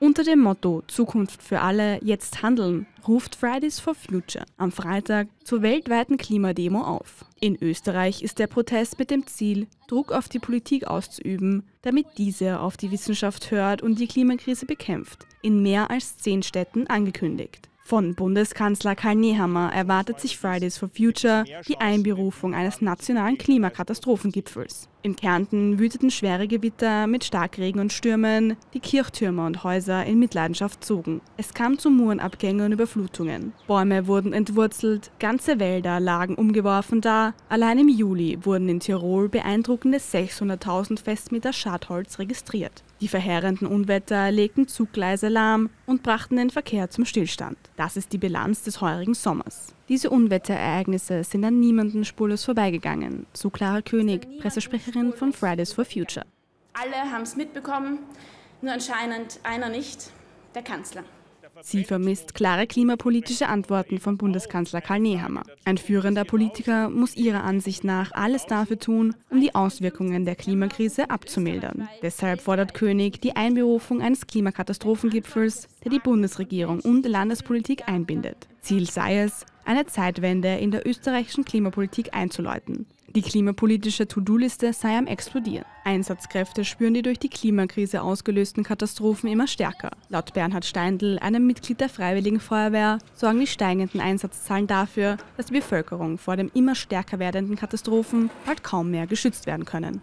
Unter dem Motto Zukunft für alle, jetzt handeln, ruft Fridays for Future am Freitag zur weltweiten Klimademo auf. In Österreich ist der Protest mit dem Ziel, Druck auf die Politik auszuüben, damit diese auf die Wissenschaft hört und die Klimakrise bekämpft, in mehr als zehn Städten angekündigt. Von Bundeskanzler Karl Nehammer erwartet sich Fridays for Future die Einberufung eines nationalen Klimakatastrophengipfels. In Kärnten wüteten schwere Gewitter mit Starkregen und Stürmen, die Kirchtürme und Häuser in Mitleidenschaft zogen. Es kam zu Murenabgängen und Überflutungen. Bäume wurden entwurzelt, ganze Wälder lagen umgeworfen da. Allein im Juli wurden in Tirol beeindruckende 600.000 Festmeter Schadholz registriert. Die verheerenden Unwetter legten Zuggleise lahm und brachten den Verkehr zum Stillstand. Das ist die Bilanz des heurigen Sommers. Diese Unwetterereignisse sind an niemanden spurlos vorbeigegangen, so Clara König, Pressesprecherin von Fridays for Future. Alle haben es mitbekommen, nur anscheinend einer nicht, der Kanzler. Sie vermisst klare klimapolitische Antworten von Bundeskanzler Karl Nehammer. Ein führender Politiker muss ihrer Ansicht nach alles dafür tun, um die Auswirkungen der Klimakrise abzumildern. Deshalb fordert König die Einberufung eines Klimakatastrophengipfels, der die Bundesregierung und Landespolitik einbindet. Ziel sei es, eine Zeitwende in der österreichischen Klimapolitik einzuläuten. Die klimapolitische To-Do-Liste sei am explodieren. Einsatzkräfte spüren die durch die Klimakrise ausgelösten Katastrophen immer stärker. Laut Bernhard Steindl, einem Mitglied der Freiwilligen Feuerwehr, sorgen die steigenden Einsatzzahlen dafür, dass die Bevölkerung vor den immer stärker werdenden Katastrophen bald kaum mehr geschützt werden können.